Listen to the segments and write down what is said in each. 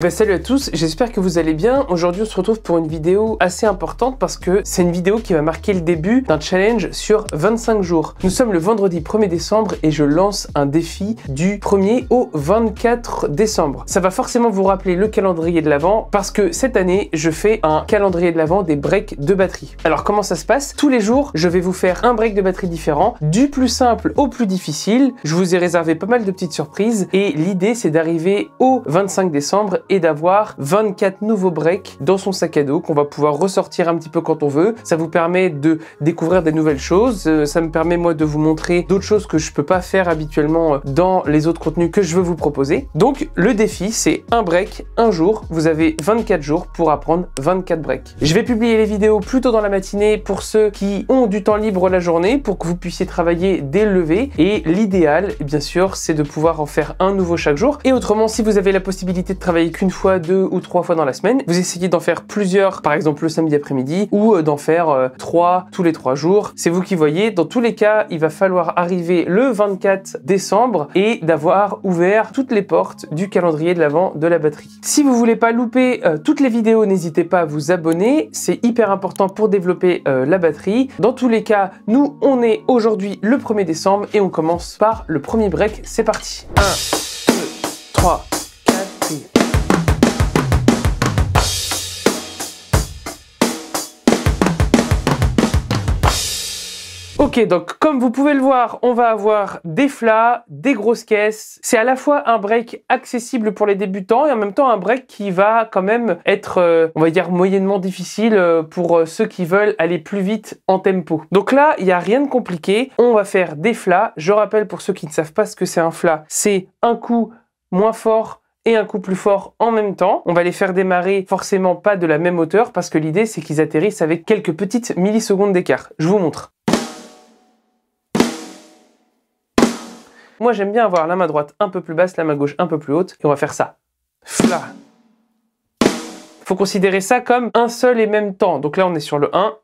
Bah, salut à tous, j'espère que vous allez bien. Aujourd'hui on se retrouve pour une vidéo assez importante parce que c'est une vidéo qui va marquer le début d'un challenge sur 25 jours. Nous sommes le vendredi 1er décembre et je lance un défi du 1er au 24 décembre. Ça va forcément vous rappeler le calendrier de l'Avent parce que cette année je fais un calendrier de l'Avent des breaks de batterie. Alors comment ça se passe? Tous les jours je vais vous faire un break de batterie différent, du plus simple au plus difficile. Je vous ai réservé pas mal de petites surprises et l'idée c'est d'arriver au 25 décembre et d'avoir 24 nouveaux breaks dans son sac à dos qu'on va pouvoir ressortir un petit peu quand on veut. Ça vous permet de découvrir des nouvelles choses. Euh, ça me permet moi de vous montrer d'autres choses que je peux pas faire habituellement euh, dans les autres contenus que je veux vous proposer. Donc le défi c'est un break, un jour. Vous avez 24 jours pour apprendre 24 breaks. Je vais publier les vidéos plus tôt dans la matinée pour ceux qui ont du temps libre la journée pour que vous puissiez travailler dès le lever. Et l'idéal, bien sûr, c'est de pouvoir en faire un nouveau chaque jour. Et autrement, si vous avez la possibilité de travailler qu'une fois, deux ou trois fois dans la semaine. Vous essayez d'en faire plusieurs, par exemple le samedi après-midi, ou euh, d'en faire euh, trois tous les trois jours. C'est vous qui voyez. Dans tous les cas, il va falloir arriver le 24 décembre et d'avoir ouvert toutes les portes du calendrier de l'avant de la batterie. Si vous voulez pas louper euh, toutes les vidéos, n'hésitez pas à vous abonner. C'est hyper important pour développer la batterie. Dans tous les cas, nous, on est aujourd'hui le 1er décembre et on commence par le premier break. C'est parti. 1, 2, 3, Ok, donc comme vous pouvez le voir, on va avoir des flats, des grosses caisses. C'est à la fois un break accessible pour les débutants et en même temps un break qui va quand même être, euh, on va dire, moyennement difficile euh, pour euh, ceux qui veulent aller plus vite en tempo. Donc là, il n'y a rien de compliqué. On va faire des flats. Je rappelle pour ceux qui ne savent pas ce que c'est un flat, c'est un coup moins fort et un coup plus fort en même temps. On va les faire démarrer forcément pas de la même hauteur parce que l'idée c'est qu'ils atterrissent avec quelques petites millisecondes d'écart. Je vous montre. Moi, j'aime bien avoir la main droite un peu plus basse, la main gauche un peu plus haute. Et on va faire ça. Fla. Faut considérer ça comme un seul et même temps. Donc là, on est sur le 1.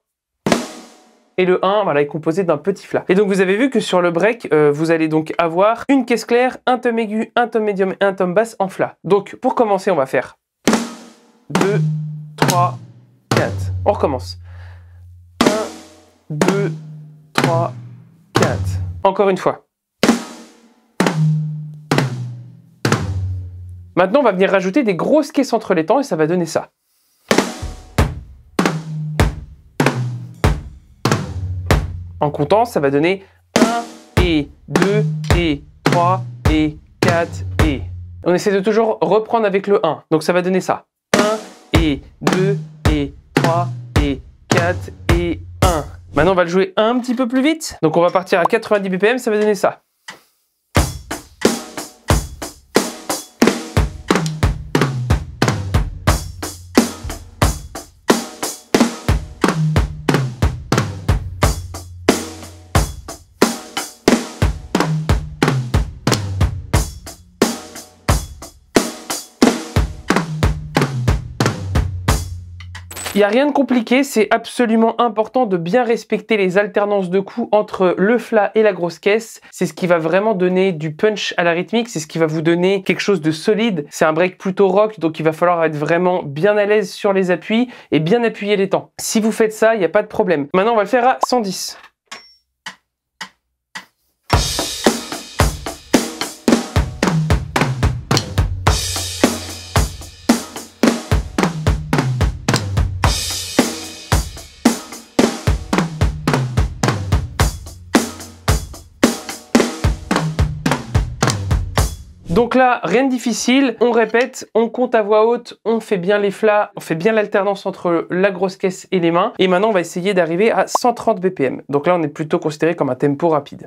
Et le 1, voilà, est composé d'un petit flat. Et donc, vous avez vu que sur le break, euh, vous allez donc avoir une caisse claire, un tome aigu, un tome médium et un tome basse en flat. Donc, pour commencer, on va faire 2, 3, 4. On recommence. 1, 2, 3, 4. Encore une fois. Maintenant, on va venir rajouter des grosses caisses entre les temps et ça va donner ça. En comptant, ça va donner 1 et 2 et 3 et 4 et... On essaie de toujours reprendre avec le 1. Donc ça va donner ça. 1 et 2 et 3 et 4 et 1. Maintenant, on va le jouer un petit peu plus vite. Donc on va partir à 90 BPM, ça va donner ça. Il n'y a rien de compliqué, c'est absolument important de bien respecter les alternances de coups entre le flat et la grosse caisse. C'est ce qui va vraiment donner du punch à la rythmique, c'est ce qui va vous donner quelque chose de solide. C'est un break plutôt rock, donc il va falloir être vraiment bien à l'aise sur les appuis et bien appuyer les temps. Si vous faites ça, il n'y a pas de problème. Maintenant, on va le faire à 110. Donc là, rien de difficile, on répète, on compte à voix haute, on fait bien les flats, on fait bien l'alternance entre la grosse caisse et les mains. Et maintenant, on va essayer d'arriver à 130 BPM. Donc là, on est plutôt considéré comme un tempo rapide.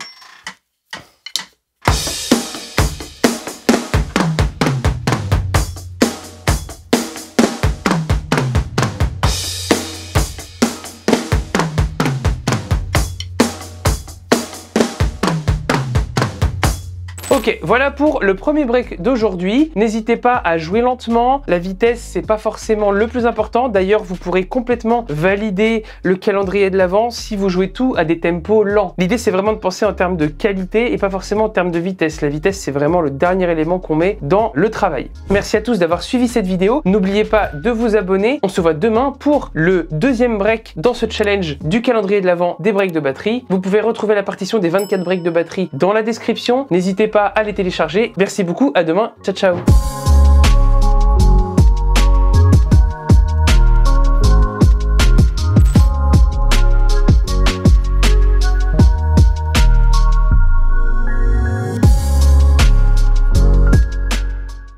Ok, voilà pour le premier break d'aujourd'hui. N'hésitez pas à jouer lentement. La vitesse, c'est pas forcément le plus important. D'ailleurs, vous pourrez complètement valider le calendrier de l'avant si vous jouez tout à des tempos lents. L'idée, c'est vraiment de penser en termes de qualité et pas forcément en termes de vitesse. La vitesse, c'est vraiment le dernier élément qu'on met dans le travail. Merci à tous d'avoir suivi cette vidéo. N'oubliez pas de vous abonner. On se voit demain pour le deuxième break dans ce challenge du calendrier de l'avant des breaks de batterie. Vous pouvez retrouver la partition des 24 breaks de batterie dans la description. N'hésitez pas à les télécharger. Merci beaucoup, à demain, ciao ciao